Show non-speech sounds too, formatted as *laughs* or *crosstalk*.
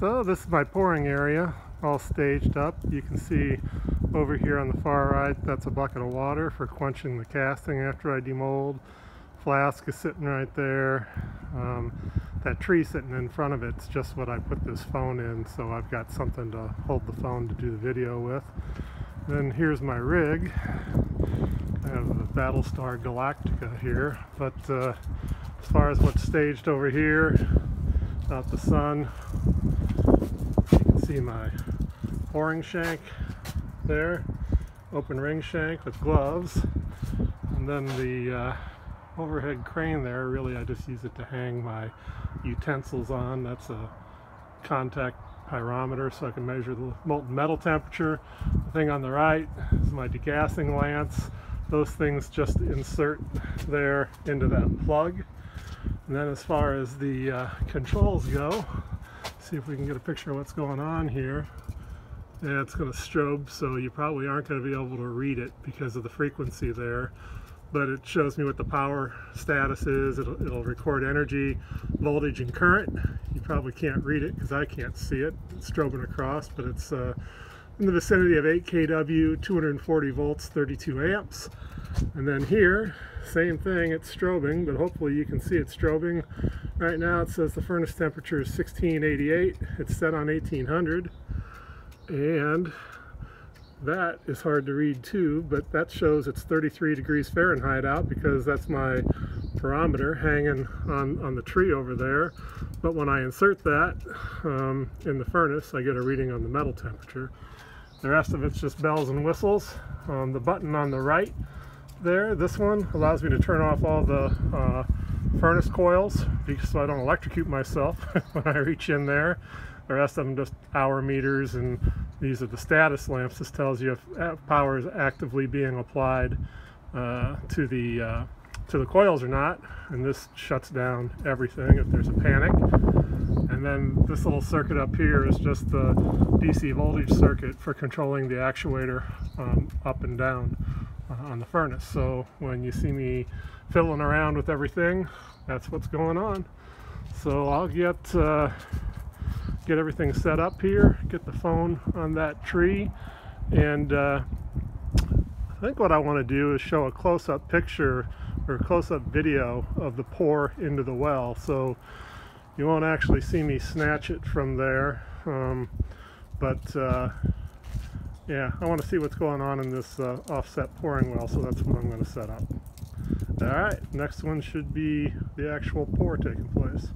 So this is my pouring area, all staged up. You can see over here on the far right, that's a bucket of water for quenching the casting after I demold. Flask is sitting right there. Um, that tree sitting in front of it's just what I put this phone in, so I've got something to hold the phone to do the video with. Then here's my rig. I have a Battlestar Galactica here, but uh, as far as what's staged over here, out the sun, see my pouring shank there, open ring shank with gloves, and then the uh, overhead crane there, really I just use it to hang my utensils on. That's a contact pyrometer so I can measure the molten metal temperature. The thing on the right is my degassing lance. Those things just insert there into that plug. And then as far as the uh, controls go, see if we can get a picture of what's going on here. Yeah, it's going to strobe, so you probably aren't going to be able to read it because of the frequency there. But it shows me what the power status is. It'll, it'll record energy, voltage, and current. You probably can't read it because I can't see it. It's strobing across, but it's uh, in the vicinity of 8 kW, 240 volts, 32 amps. And then here, same thing, it's strobing, but hopefully you can see it strobing. Right now it says the furnace temperature is 1688. It's set on 1800. And that is hard to read too, but that shows it's 33 degrees Fahrenheit out because that's my barometer hanging on, on the tree over there. But when I insert that um, in the furnace, I get a reading on the metal temperature. The rest of it's just bells and whistles. Um, the button on the right there, this one allows me to turn off all the uh, furnace coils so I don't electrocute myself *laughs* when I reach in there. The rest of them just hour meters and these are the status lamps. This tells you if power is actively being applied uh, to the uh, to the coils or not and this shuts down everything if there's a panic and then this little circuit up here is just the DC voltage circuit for controlling the actuator um, up and down uh, on the furnace. So when you see me fiddling around with everything, that's what's going on. So I'll get uh, get everything set up here, get the phone on that tree, and uh, I think what I want to do is show a close-up picture or close-up video of the pour into the well. So you won't actually see me snatch it from there, um, but uh, yeah, I want to see what's going on in this uh, offset pouring well, so that's what I'm going to set up. Alright, next one should be the actual pour taking place.